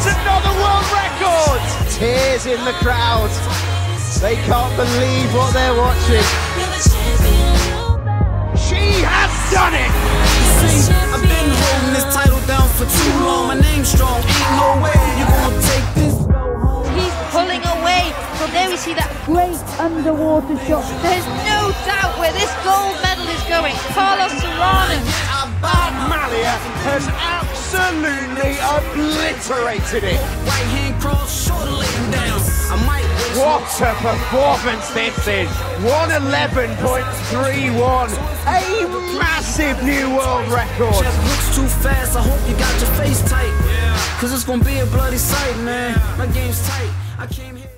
It's another world record! Tears in the crowd. They can't believe what they're watching. She has done it! See, I've been holding this title down for too long. My name's strong, ain't no way you gonna take this. He's pulling away. From there we see that great underwater shot. There's no doubt where this gold medal is going. Carlos Serrano. Art Malia has absolutely obliterated it. Right hand cross, shoulder laying down. I might What a performance this is! 111.31, a massive new world record. Just looks too fast. I hope you got your face tight. Cause it's gonna be a bloody sight, man. My game's tight. I came here.